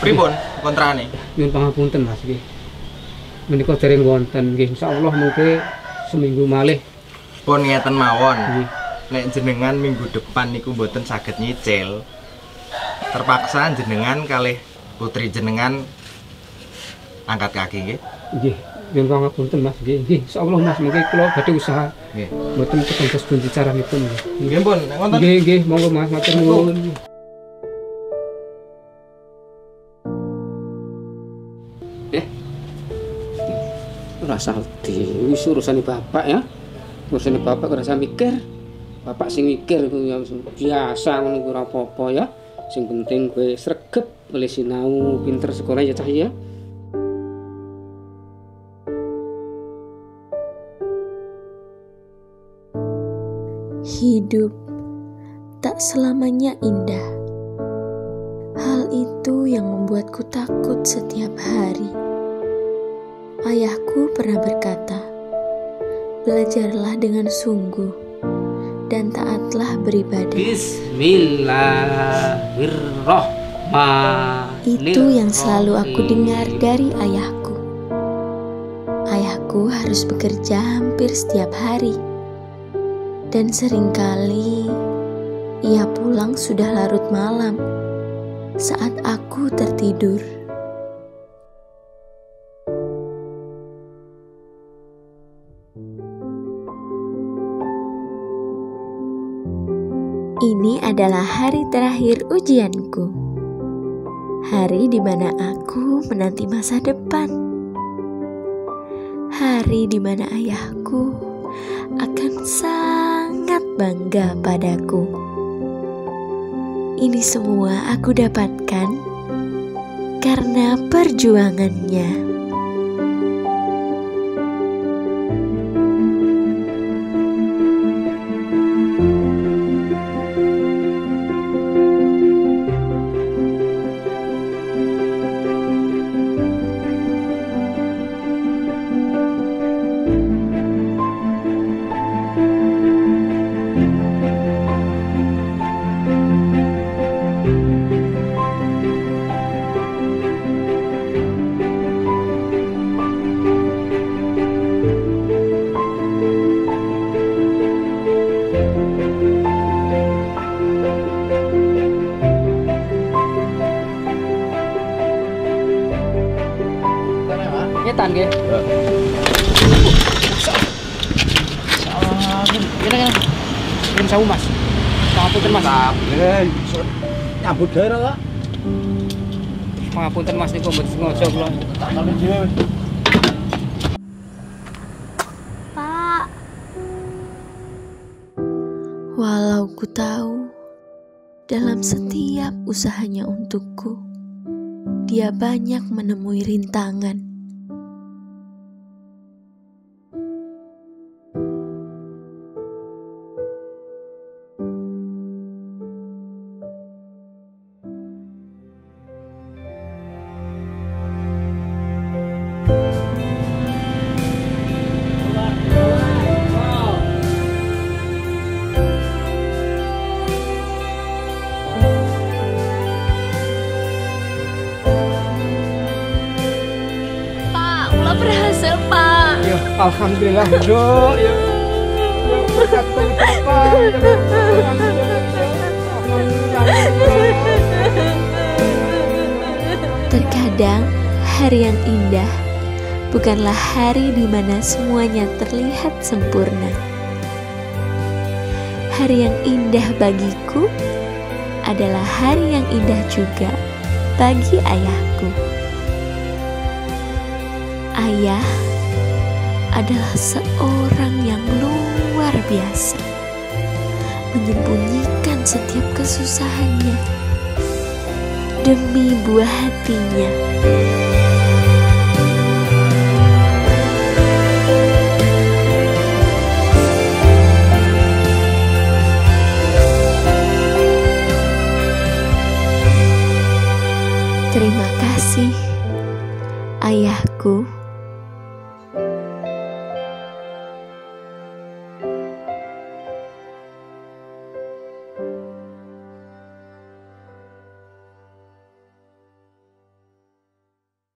Pripun kontrane? Nyuwun pangapunten Mas nggih. Menika dereng wonten nggih insyaallah mengke seminggu malih Pun ngeten mawon. nggih. Nek jenengan minggu depan niku mboten saged nyicil. Terpaksa jenengan kalih putri jenengan angkat kaki nggih. Nggih. Nyuwun pangapunten Mas nggih. Nggih insyaallah Mas mengke kula badhe usaha Nggih. mboten ketentas pundi caranipun nggih. Nggih pun, nek ngoten. Nggih nggih monggo Mas matur nuwun. Wedi, wis urusane bapak ya. Urusane bapak ora mikir. Bapak sing mikir biasa ngono ora apa-apa ya. Sing penting kowe sregep oleh sinau, pinter sekolah ya cah ya. Hidup tak selamanya indah. Hal itu yang membuatku takut setiap hari. Ayahku pernah berkata, "Belajarlah dengan sungguh dan taatlah beribadah." Bismillahirrahmanirrahim. Itu yang selalu aku dengar dari ayahku. Ayahku harus bekerja hampir setiap hari. Dan sering kali ia pulang sudah larut malam saat aku tertidur. Ini adalah hari terakhir ujianku. Hari di mana aku menanti masa depan. Hari di mana ayahku akan sangat bangga padaku. Ini semua aku dapatkan karena perjuangannya. Nggih. Salah. Kene kene. Nyuwun sewu Mas. Pangapunten Mas. nyambut gawe ora Pangapunten Mas niku mboten sengaja kula. tapi dhewe Pak. Walau ku tahu dalam setiap usahanya untukku, dia banyak menemui rintangan. Pak, ulah berhasil, Pak. Ya, alhamdulillah, Dok. Ya. Ya, berkat Bapak. Terkadang hari yang indah bukanlah hari di mana semuanya terlihat sempurna. Hari yang indah bagiku adalah hari yang indah juga bagi ayahku. Ayah adalah seorang yang luar biasa, menyembunyikan setiap kesusahannya demi buah hatinya. Terima kasih, ayahku.